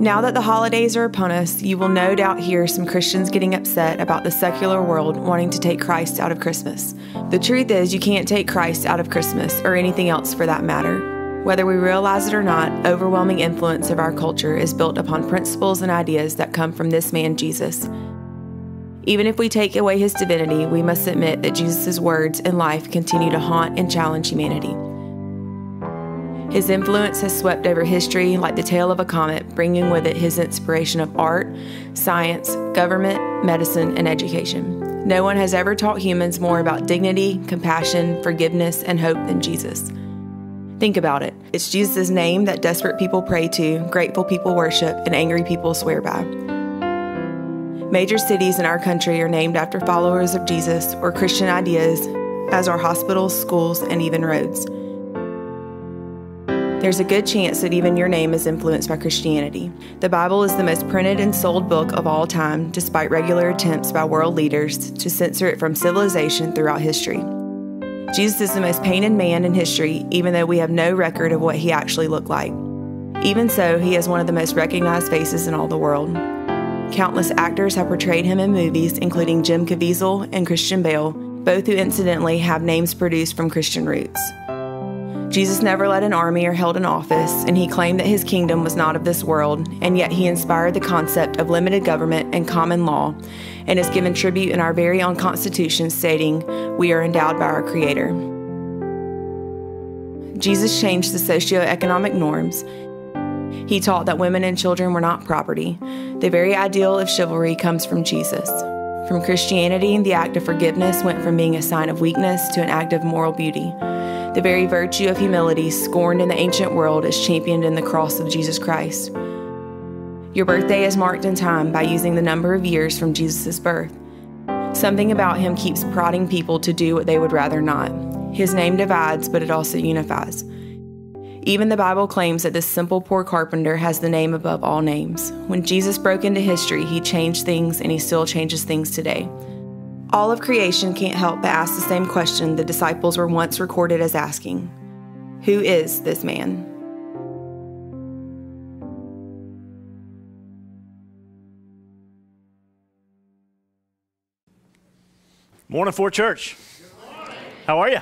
Now that the holidays are upon us, you will no doubt hear some Christians getting upset about the secular world wanting to take Christ out of Christmas. The truth is, you can't take Christ out of Christmas, or anything else for that matter. Whether we realize it or not, overwhelming influence of our culture is built upon principles and ideas that come from this man Jesus. Even if we take away his divinity, we must admit that Jesus' words and life continue to haunt and challenge humanity. His influence has swept over history like the tail of a comet, bringing with it his inspiration of art, science, government, medicine, and education. No one has ever taught humans more about dignity, compassion, forgiveness, and hope than Jesus. Think about it. It's Jesus' name that desperate people pray to, grateful people worship, and angry people swear by. Major cities in our country are named after followers of Jesus or Christian ideas, as are hospitals, schools, and even roads. There's a good chance that even your name is influenced by Christianity. The Bible is the most printed and sold book of all time, despite regular attempts by world leaders to censor it from civilization throughout history. Jesus is the most painted man in history, even though we have no record of what he actually looked like. Even so, he is one of the most recognized faces in all the world. Countless actors have portrayed him in movies, including Jim Caviezel and Christian Bale, both who incidentally have names produced from Christian roots. Jesus never led an army or held an office, and he claimed that his kingdom was not of this world, and yet he inspired the concept of limited government and common law, and has given tribute in our very own Constitution, stating, We are endowed by our Creator. Jesus changed the socioeconomic norms. He taught that women and children were not property. The very ideal of chivalry comes from Jesus. From Christianity, the act of forgiveness went from being a sign of weakness to an act of moral beauty. The very virtue of humility, scorned in the ancient world, is championed in the cross of Jesus Christ. Your birthday is marked in time by using the number of years from Jesus' birth. Something about him keeps prodding people to do what they would rather not. His name divides, but it also unifies. Even the Bible claims that this simple poor carpenter has the name above all names. When Jesus broke into history, he changed things and he still changes things today. All of creation can't help but ask the same question the disciples were once recorded as asking Who is this man? Morning, Fort Church. How are you?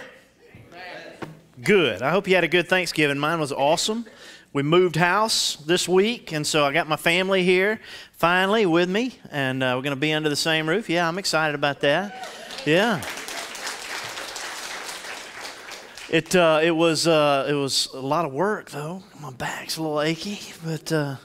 Good. I hope you had a good Thanksgiving. Mine was awesome. We moved house this week, and so I got my family here finally with me, and uh, we're going to be under the same roof. Yeah, I'm excited about that. Yeah. It, uh, it, was, uh, it was a lot of work, though. My back's a little achy, but uh,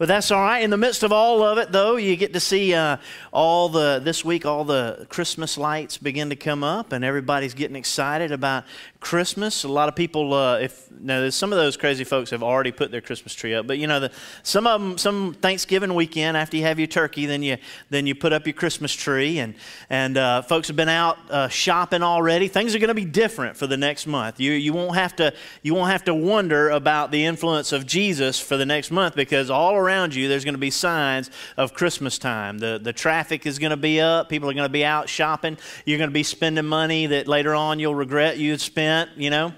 but that's all right. In the midst of all of it, though, you get to see uh, all the this week all the Christmas lights begin to come up, and everybody's getting excited about Christmas. A lot of people, uh, if now some of those crazy folks have already put their Christmas tree up, but you know the, some of them, some Thanksgiving weekend after you have your turkey, then you then you put up your Christmas tree, and and uh, folks have been out uh, shopping already. Things are going to be different for the next month. You you won't have to you won't have to wonder about the influence of Jesus for the next month because all around around you, there's going to be signs of Christmas time. The, the traffic is going to be up. People are going to be out shopping. You're going to be spending money that later on you'll regret you had spent, you know.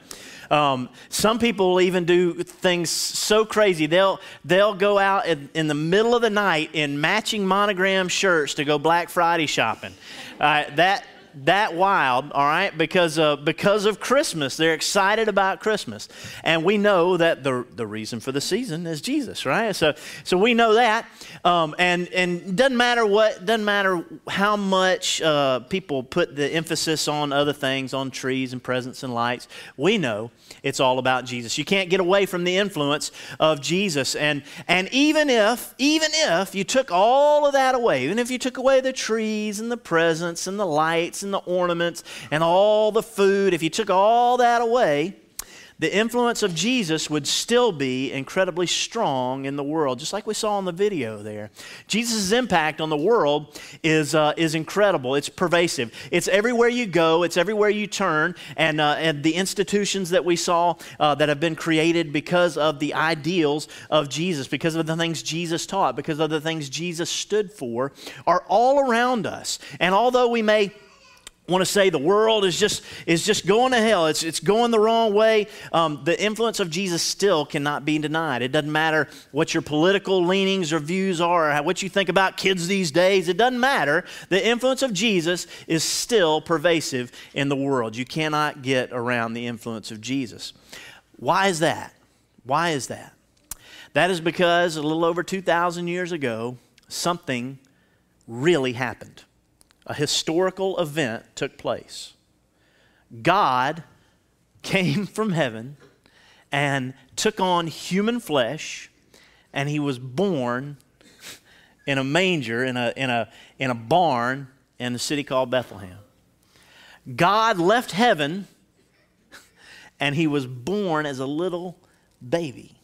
Um, some people will even do things so crazy. They'll, they'll go out in, in, the middle of the night in matching monogram shirts to go Black Friday shopping. Uh, that, that wild, all right, because, uh, because of Christmas. They're excited about Christmas. And we know that the, the reason for the season is Jesus, right? So, so we know that. Um, and and doesn't matter what, doesn't matter how much uh, people put the emphasis on other things, on trees and presents and lights. We know it's all about Jesus. You can't get away from the influence of Jesus. And, and even if, even if you took all of that away, even if you took away the trees and the presents and the lights and the ornaments and all the food, if you took all that away, the influence of Jesus would still be incredibly strong in the world, just like we saw in the video there. Jesus' impact on the world is, uh, is incredible. It's pervasive. It's everywhere you go, it's everywhere you turn. And, uh, and the institutions that we saw uh, that have been created because of the ideals of Jesus, because of the things Jesus taught, because of the things Jesus stood for, are all around us. And although we may want to say the world is just is just going to hell. It's, it's going the wrong way. Um, the influence of jesus still cannot be denied. It doesn't matter what your political leanings or views are or what you think about kids these days. It doesn't matter. The influence of jesus is still pervasive in the world. You cannot get around the influence of jesus. Why is that? Why is that? That is because a little over 2000 years ago something really happened a historical event took place. God came from heaven and took on human flesh, and he was born in a manger, in a, in a, in a barn in a city called Bethlehem. God left heaven, and he was born as a little baby.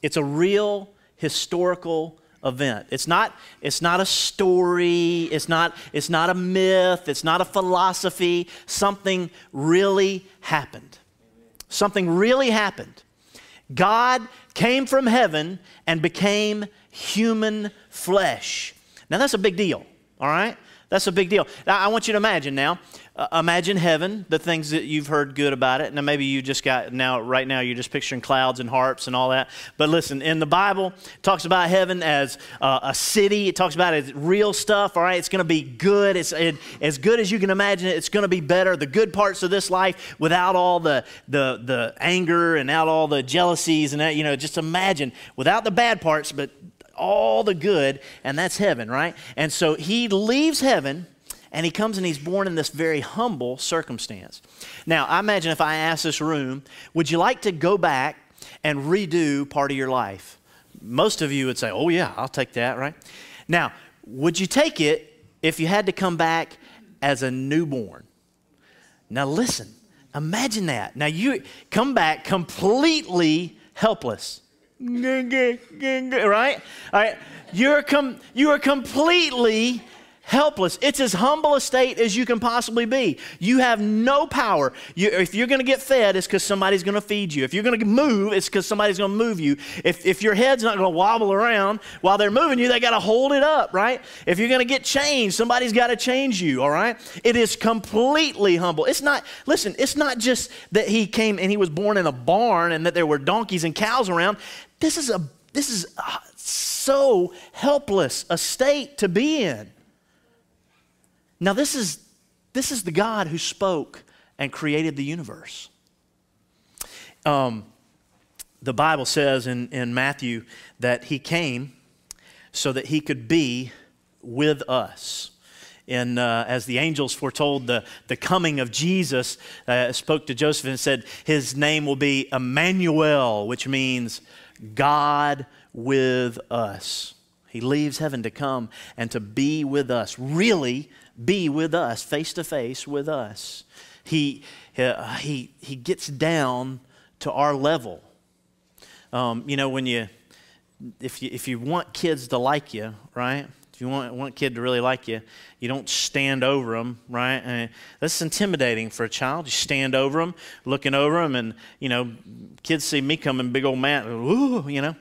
It's a real historical event. It's not, it's not a story, it's not, it's not a myth, it's not a philosophy. Something really happened. Something really happened. God came from heaven and became human flesh. Now, that's a big deal, all right? That's a big deal. I want you to imagine now uh, imagine heaven, the things that you've heard good about it. Now, maybe you just got now, right now, you're just picturing clouds and harps and all that. But listen, in the Bible, talks about heaven as uh, a city. It talks about it as real stuff. All right, it's going to be good. It's it, as good as you can imagine it. It's going to be better. The good parts of this life, without all the the the anger and out all the jealousies and that. You know, just imagine without the bad parts, but all the good, and that's heaven, right? And so he leaves heaven and he comes and he's born in this very humble circumstance. Now, I imagine if I asked this room, would you like to go back and redo part of your life? Most of you would say, oh, yeah, I'll take that, right? Now, would you take it if you had to come back as a newborn? Now, listen, imagine that. Now, you come back completely helpless. Right? All right. You're, com- you are completely helpless. It's as humble a state as you can possibly be. You have no power. You, if you're going to get fed, it's because somebody's going to feed you. If you're going to move, it's because somebody's going to move you. If, if your head's not going to wobble around while they're moving you, they got to hold it up, right? If you're going to get changed, somebody's got to change you, all right? It is completely humble. It's not, listen, it's not just that he came and he was born in a barn and that there were donkeys and cows around. This is a, this is a, so helpless a state to be in. Now, this is, this is the God who spoke and created the universe. Um, the Bible says in, in Matthew that he came so that he could be with us. And uh, as the angels foretold the, the coming of Jesus, uh, spoke to Joseph and said, His name will be Emmanuel, which means God with us. He leaves heaven to come and to be with us. Really, be with us, face to face with us. He, uh, he, he gets down to our level. Um, you know, when you if, you, if you want kids to like you, right? If you want, want a kid to really like you, you don't stand over them, right? And that's intimidating for a child. You stand over them, looking over them, and, you know, kids see me coming, big old man, ooh, you know.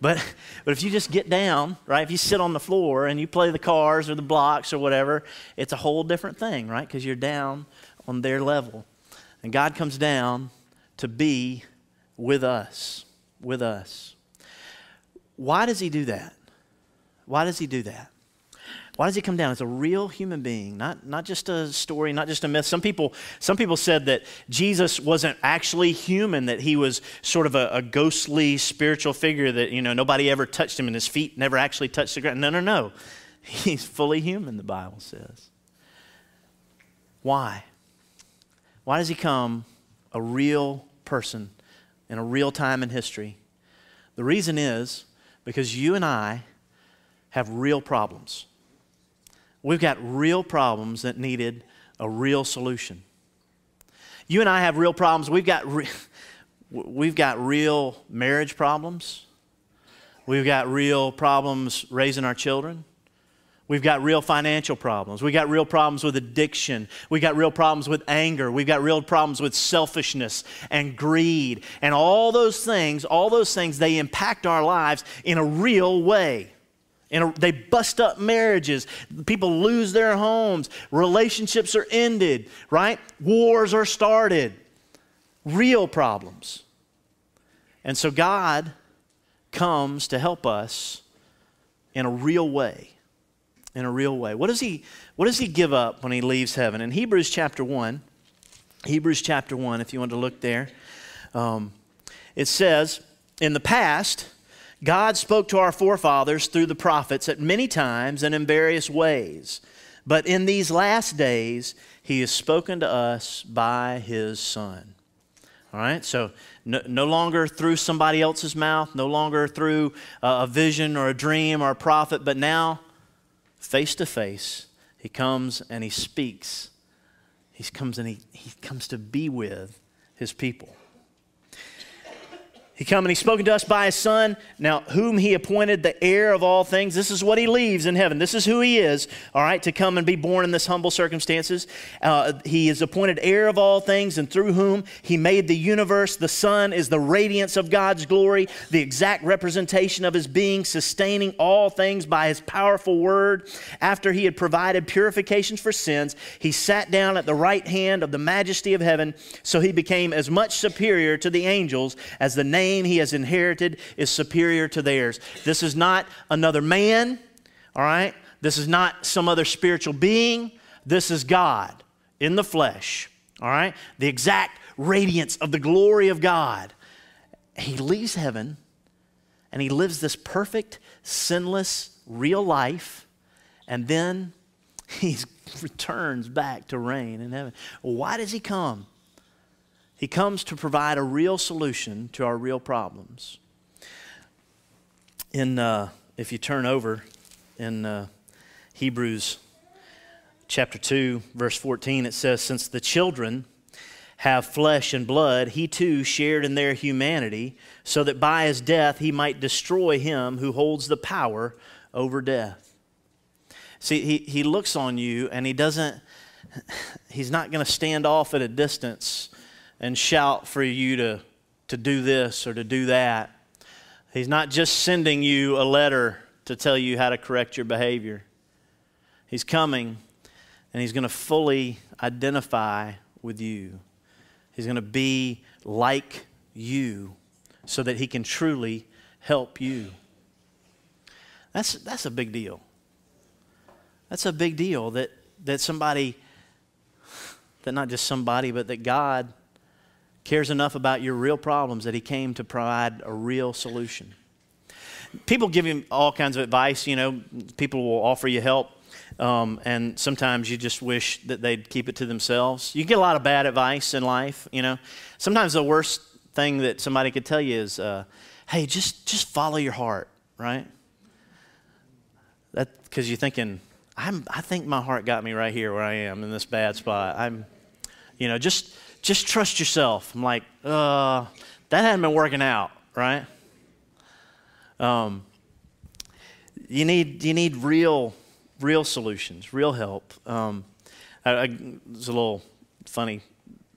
But, but if you just get down, right, if you sit on the floor and you play the cars or the blocks or whatever, it's a whole different thing, right? Because you're down on their level. And God comes down to be with us, with us. Why does He do that? Why does He do that? Why does he come down as a real human being, not, not just a story, not just a myth? Some people, some people said that Jesus wasn't actually human, that he was sort of a, a ghostly spiritual figure that, you know, nobody ever touched him and his feet never actually touched the ground. No, no, no. He's fully human, the Bible says. Why? Why does he come a real person in a real time in history? The reason is because you and I have real problems. We've got real problems that needed a real solution. You and I have real problems. We've got, re- we've got real marriage problems. We've got real problems raising our children. We've got real financial problems. We've got real problems with addiction. We've got real problems with anger. We've got real problems with selfishness and greed. And all those things, all those things, they impact our lives in a real way And they bust up marriages. People lose their homes. Relationships are ended, right? Wars are started. Real problems. And so God comes to help us in a real way. In a real way. What does he, what does he give up when he leaves heaven? In Hebrews chapter 1, Hebrews chapter 1, if you want to look there, um, it says, In the past, God spoke to our forefathers through the prophets at many times and in various ways. But in these last days, he has spoken to us by his Son. All right, so no, no longer through somebody else's mouth, no longer through a vision or a dream or a prophet, but now face to face, he comes and he speaks. He comes and he, he comes to be with his people. He come and he's spoken to us by his son, now whom he appointed the heir of all things. This is what he leaves in heaven. This is who he is, all right, to come and be born in this humble circumstances. Uh, he is appointed heir of all things, and through whom he made the universe. The sun is the radiance of God's glory, the exact representation of his being, sustaining all things by his powerful word. After he had provided purifications for sins, he sat down at the right hand of the majesty of heaven, so he became as much superior to the angels as the name he has inherited is superior to theirs. This is not another man, all right? This is not some other spiritual being. This is God in the flesh, all right? The exact radiance of the glory of God. He leaves heaven and he lives this perfect, sinless, real life, and then he returns back to reign in heaven. Why does he come? He comes to provide a real solution to our real problems. In, uh, if you turn over in uh, Hebrews chapter 2, verse 14, it says, Since the children have flesh and blood, he too shared in their humanity, so that by his death he might destroy him who holds the power over death. See, he, he looks on you and he doesn't, he's not going to stand off at a distance and shout for you to, to do this or to do that. He's not just sending you a letter to tell you how to correct your behavior. He's coming and he's going to fully identify with you. He's going to be like you so that he can truly help you. That's, that's a big deal. That's a big deal that, that somebody, that not just somebody, but that God cares enough about your real problems that he came to provide a real solution. People give him all kinds of advice, you know, people will offer you help. Um, and sometimes you just wish that they'd keep it to themselves. You get a lot of bad advice in life, you know. Sometimes the worst thing that somebody could tell you is, uh, "Hey, just just follow your heart," right? That because you're thinking, "I'm I think my heart got me right here where I am in this bad spot." I'm, you know, just just trust yourself. I'm like, uh, that hadn't been working out, right? Um, you need you need real real solutions, real help. Um, I, I, it's a little funny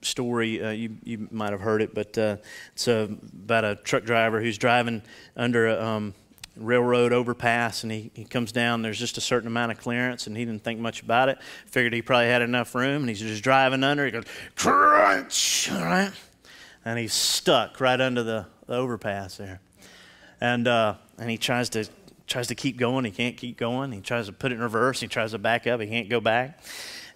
story. Uh, you you might have heard it, but uh, it's uh, about a truck driver who's driving under a, um, railroad overpass and he, he comes down there's just a certain amount of clearance and he didn't think much about it. Figured he probably had enough room and he's just driving under he goes crunch! All right? And he's stuck right under the, the overpass there. And uh, and he tries to tries to keep going he can't keep going. He tries to put it in reverse he tries to back up he can't go back.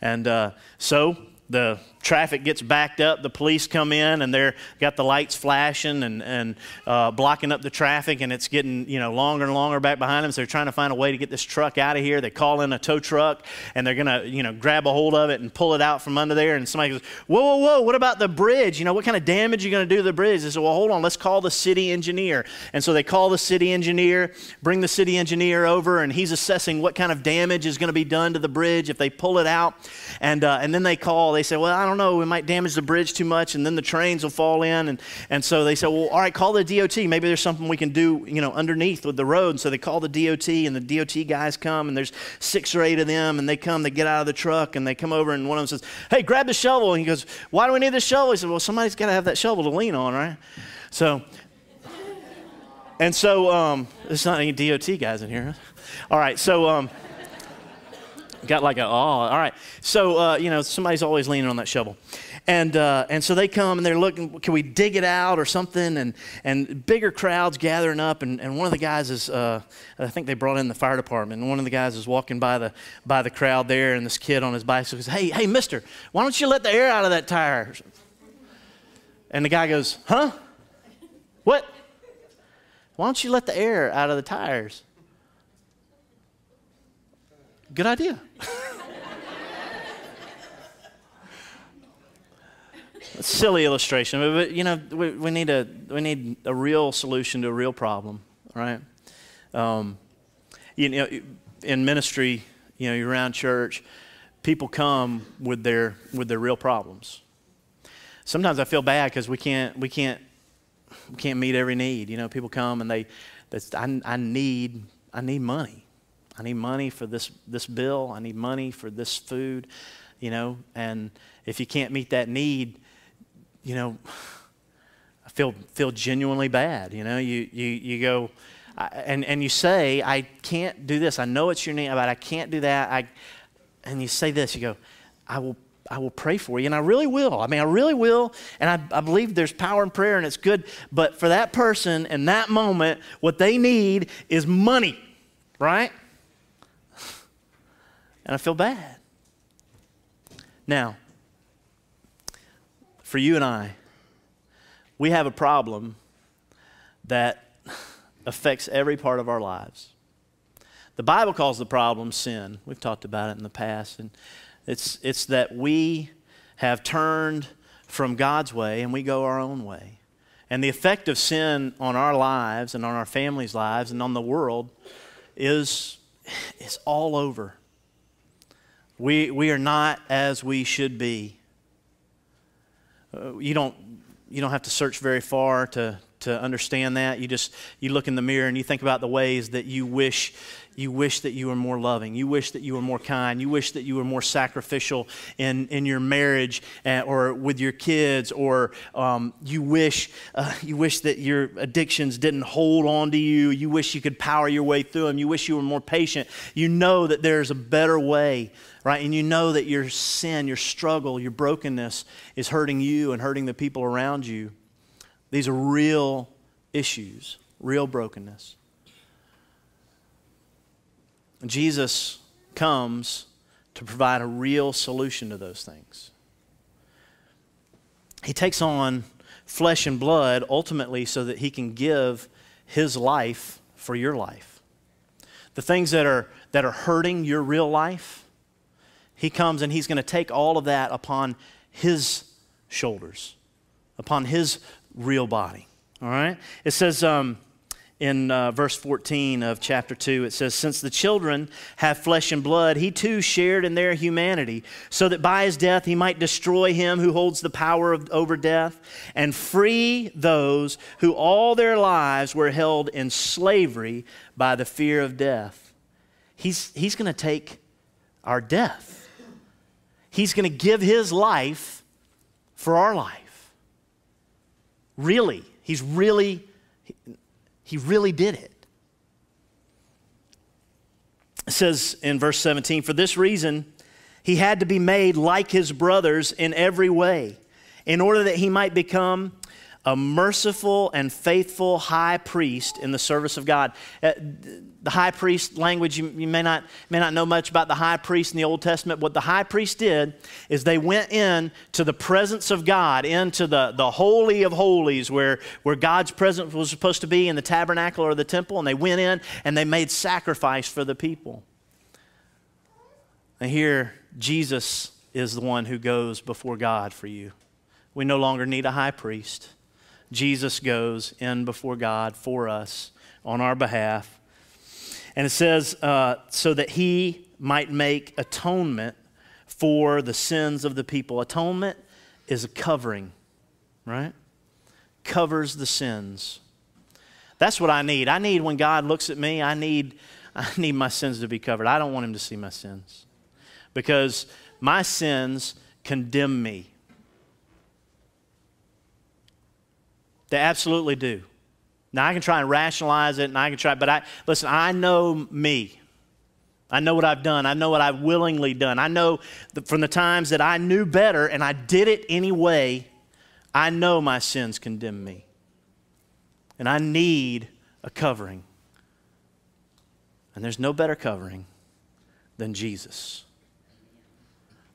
And uh, so the traffic gets backed up. The police come in and they're got the lights flashing and, and uh, blocking up the traffic, and it's getting you know longer and longer back behind them. So they're trying to find a way to get this truck out of here. They call in a tow truck and they're gonna you know grab a hold of it and pull it out from under there. And somebody goes, "Whoa, whoa, whoa! What about the bridge? You know what kind of damage are you gonna do to the bridge?" They said, "Well, hold on. Let's call the city engineer." And so they call the city engineer, bring the city engineer over, and he's assessing what kind of damage is going to be done to the bridge if they pull it out. And uh, and then they call. They say, "Well, I don't know." we might damage the bridge too much and then the trains will fall in. And, and so they said, well, all right, call the DOT. Maybe there's something we can do, you know, underneath with the road. And so they call the DOT and the DOT guys come and there's six or eight of them and they come, they get out of the truck and they come over and one of them says, hey, grab the shovel. And he goes, why do we need the shovel? He said, well, somebody's got to have that shovel to lean on, right? So, and so, um, there's not any DOT guys in here. All right, so um, got like a oh, all right. So uh, you know, somebody's always leaning on that shovel, and uh, and so they come and they're looking. Can we dig it out or something? And and bigger crowds gathering up, and, and one of the guys is uh, I think they brought in the fire department, and one of the guys is walking by the by the crowd there, and this kid on his bicycle says, "Hey, hey, Mister, why don't you let the air out of that tire?" And the guy goes, "Huh? What? Why don't you let the air out of the tires?" Good idea. silly illustration, but you know we, we, need a we need a real solution to a real problem, right? Um, you know, in ministry, you know, you're around church, people come with their with their real problems. Sometimes I feel bad because we can't we can't we can't meet every need. You know, people come and they, I, I need I need money. I need money for this this bill. I need money for this food. You know, and if you can't meet that need, you know, I feel feel genuinely bad. You know, you you you go, and and you say, I can't do this. I know it's your name, but I can't do that. I, and you say this. You go, I will I will pray for you, and I really will. I mean, I really will, and I, I believe there's power in prayer, and it's good. But for that person in that moment, what they need is money, right? And I feel bad. Now, for you and I, we have a problem that affects every part of our lives. The Bible calls the problem sin. We've talked about it in the past. And it's, it's that we have turned from God's way and we go our own way. And the effect of sin on our lives and on our families' lives and on the world is, is all over. We, we are not as we should be. Uh, you don't you don't have to search very far to to understand that. You just you look in the mirror and you think about the ways that you wish you wish that you were more loving. You wish that you were more kind. You wish that you were more sacrificial in, in your marriage uh, or with your kids, or um, you wish uh, you wish that your addictions didn't hold on to you. You wish you could power your way through them. You wish you were more patient. You know that there's a better way right? And you know that your sin, your struggle, your brokenness is hurting you and hurting the people around you. These are real issues, real brokenness. Jesus comes to provide a real solution to those things. He takes on flesh and blood ultimately so that he can give his life for your life. The things that are, that are hurting your real life, he comes and he's going to take all of that upon his shoulders, upon his real body. All right? It says um, in uh, verse 14 of chapter 2, it says, Since the children have flesh and blood, he too shared in their humanity, so that by his death he might destroy him who holds the power of, over death and free those who all their lives were held in slavery by the fear of death. He's, he's going to take our death He's going to give his life for our life. Really. He's really, he really did it. It says in verse 17, for this reason, he had to be made like his brothers in every way, in order that he might become a merciful and faithful high priest in the service of God. Uh, the high priest language, you, may, not, may not know much about the high priest in the Old Testament. What the high priest did is they went in to the presence of God, into the, the Holy of Holies, where, where God's presence was supposed to be in the tabernacle or the temple, and they went in and they made sacrifice for the people. And here, Jesus is the one who goes before God for you. We no longer need a high priest. Jesus goes in before God for us on our behalf. And it says, uh, so that he might make atonement for the sins of the people. Atonement is a covering, right? Covers the sins. That's what I need. I need when God looks at me, I need, I need my sins to be covered. I don't want him to see my sins because my sins condemn me. They absolutely do. Now I can try and rationalize it and I can try, but I listen, I know me. I know what I've done. I know what I've willingly done. I know from the times that I knew better and I did it anyway, I know my sins condemn me. And I need a covering. And there's no better covering than Jesus.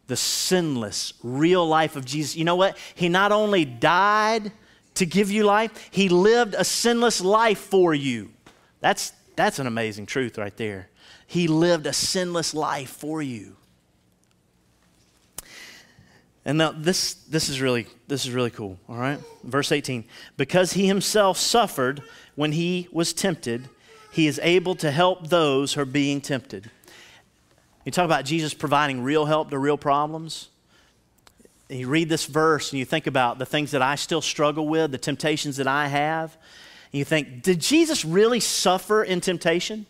The sinless, real life of Jesus. You know what? He not only died to give you life, He lived a sinless life for you. That's, that's an amazing truth right there. He lived a sinless life for you. And now this, this is really this is really cool, all right? Verse 18. Because he himself suffered when he was tempted, he is able to help those who are being tempted. You talk about Jesus providing real help to real problems. You read this verse and you think about the things that I still struggle with, the temptations that I have. And you think, did Jesus really suffer in temptation?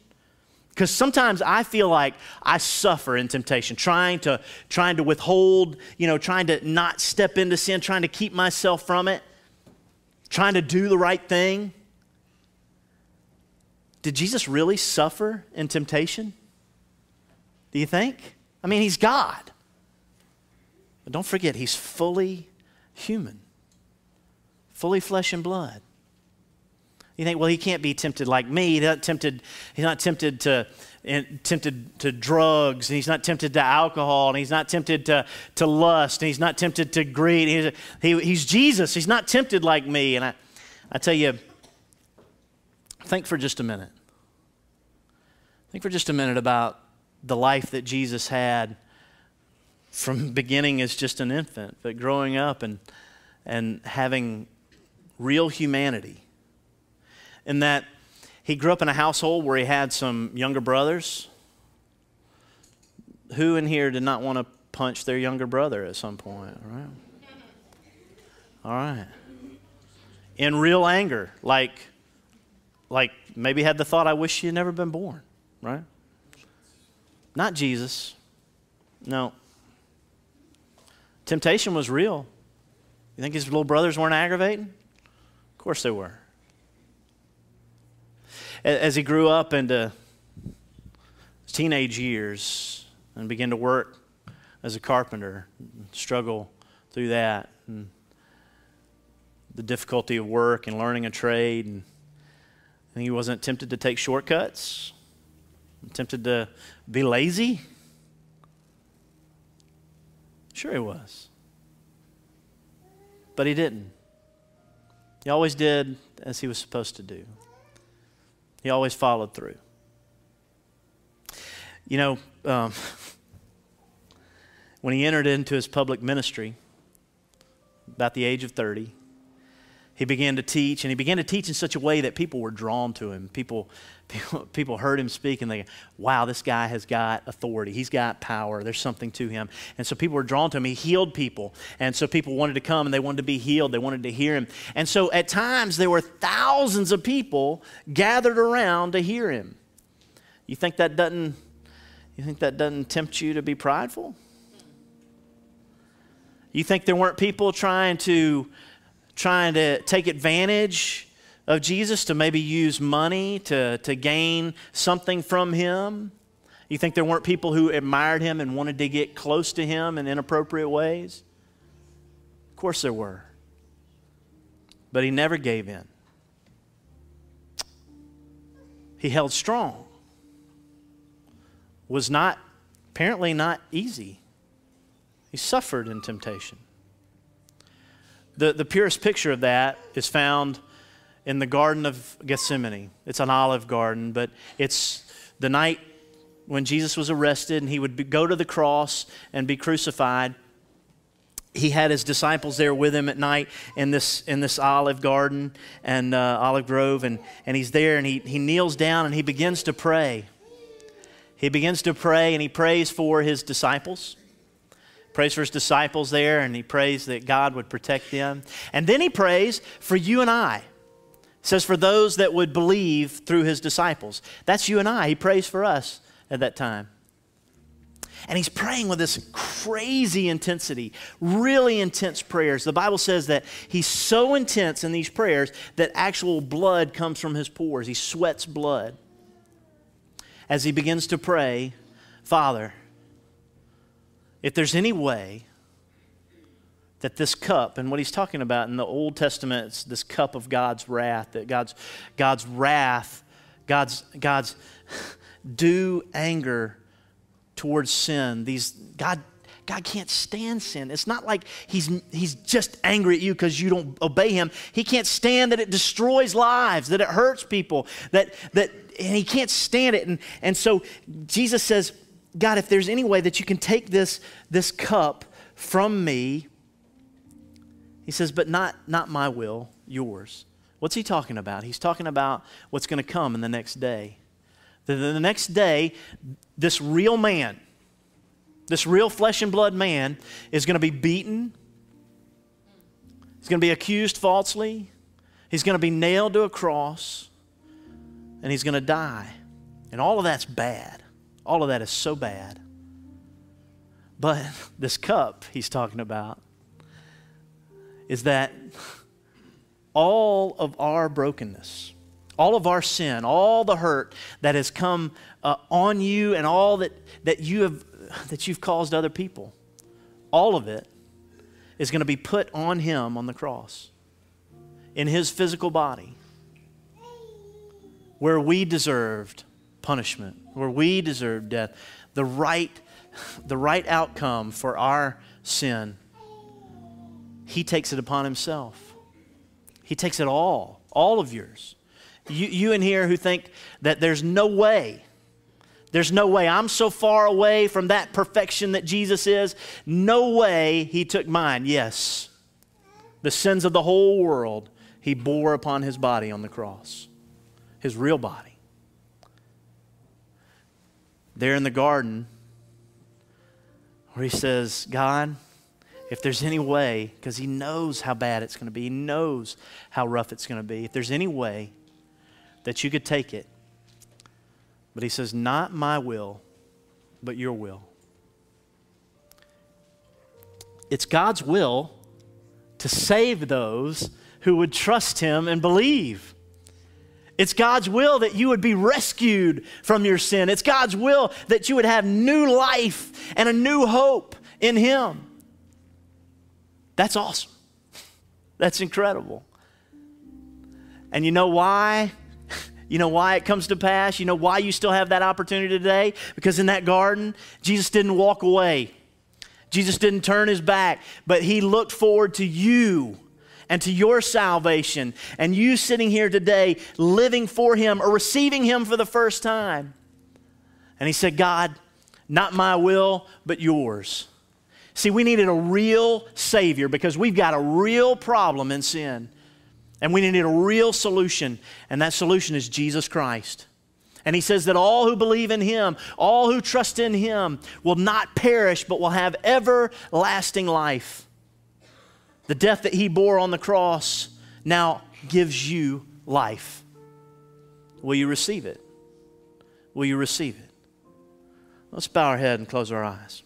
Because sometimes I feel like I suffer in temptation, trying to, trying to withhold, you know, trying to not step into sin, trying to keep myself from it, trying to do the right thing. Did Jesus really suffer in temptation? Do you think? I mean, he's God. But don't forget, he's fully human, fully flesh and blood. You think, well, he can't be tempted like me. He's not tempted, he's not tempted to tempted to drugs, and he's not tempted to alcohol, and he's not tempted to, to lust, and he's not tempted to greed. He's, he, he's Jesus. He's not tempted like me. And I, I tell you, think for just a minute. Think for just a minute about the life that Jesus had from beginning as just an infant, but growing up and, and having real humanity in that he grew up in a household where he had some younger brothers. Who in here did not want to punch their younger brother at some point? Right. All right. In real anger, like, like maybe had the thought, I wish you had never been born, right? Not Jesus. No. Temptation was real. You think his little brothers weren't aggravating? Of course they were as he grew up into his teenage years and began to work as a carpenter, struggle through that, and the difficulty of work and learning a trade. And he wasn't tempted to take shortcuts, tempted to be lazy. Sure, he was. But he didn't. He always did as he was supposed to do. He always followed through. You know, um, when he entered into his public ministry, about the age of 30, he began to teach, and he began to teach in such a way that people were drawn to him. People, people, heard him speak, and they, wow, this guy has got authority. He's got power. There's something to him. And so people were drawn to him. He healed people, and so people wanted to come, and they wanted to be healed. They wanted to hear him. And so at times there were thousands of people gathered around to hear him. You think that doesn't? You think that doesn't tempt you to be prideful? You think there weren't people trying to trying to take advantage of Jesus to maybe use money to, to gain something from him? You think there weren't people who admired him and wanted to get close to him in inappropriate ways? Of course there were. But he never gave in. He held strong. Was not, apparently, not easy. He suffered in temptation. The, the purest picture of that is found in the Garden of Gethsemane. It's an olive garden, but it's the night when Jesus was arrested and he would be, go to the cross and be crucified. He had his disciples there with him at night in this, in this olive garden and uh, olive grove, and, and he's there and he, he kneels down and he begins to pray. He begins to pray and he prays for his disciples prays for his disciples there and he prays that God would protect them. And then he prays for you and I. Says, for those that would believe through his disciples. That's you and I. He prays for us at that time. And he's praying with this crazy intensity, really intense prayers. The Bible says that he's so intense in these prayers that actual blood comes from his pores. He sweats blood. As he begins to pray, Father, if there's any way that this cup, and what he's talking about in the Old Testament, it's this cup of God's wrath, that God's, God's wrath, God's, God's due anger towards sin. These, God, God can't stand sin. It's not like he's, he's just angry at you because you don't obey him. He can't stand that it destroys lives, that it hurts people, that, that and he can't stand it. And, and so Jesus says, God, if there's any way that you can take this, this cup from me, he says, but not, not my will, yours. What's he talking about? He's talking about what's going to come in the next day. The, the next day, this real man, this real flesh and blood man, is going to be beaten. He's going to be accused falsely. He's going to be nailed to a cross. And he's going to die. And all of that's bad. All of that is so bad. But this cup he's talking about is that all of our brokenness, all of our sin, all the hurt that has come uh, on you and all that, that you have that you've caused other people, all of it is going to be put on him on the cross in his physical body where we deserved punishment, where we deserved death, the right, the right outcome for our sin he takes it upon himself. He takes it all, all of yours. You, you in here who think that there's no way, there's no way, I'm so far away from that perfection that Jesus is, no way he took mine. Yes, the sins of the whole world he bore upon his body on the cross, his real body. There in the garden, where he says, God, if there's any way, because he knows how bad it's going to be, he knows how rough it's going to be, if there's any way that you could take it, but he says, Not my will, but your will. It's God's will to save those who would trust him and believe. It's God's will that you would be rescued from your sin. It's God's will that you would have new life and a new hope in him. That's awesome. That's incredible. And you know why? You know why it comes to pass? You know why you still have that opportunity today? Because in that garden, Jesus didn't walk away. Jesus didn't turn his back, but he looked forward to you and to your salvation. And you sitting here today, living for him or receiving him for the first time. And he said, God, not my will, but yours. See, we needed a real Savior because we've got a real problem in sin. And we needed a real solution, and that solution is Jesus Christ. And he says that all who believe in him, all who trust in him, will not perish but will have everlasting life. The death that he bore on the cross now gives you life. Will you receive it? Will you receive it? Let's bow our head and close our eyes.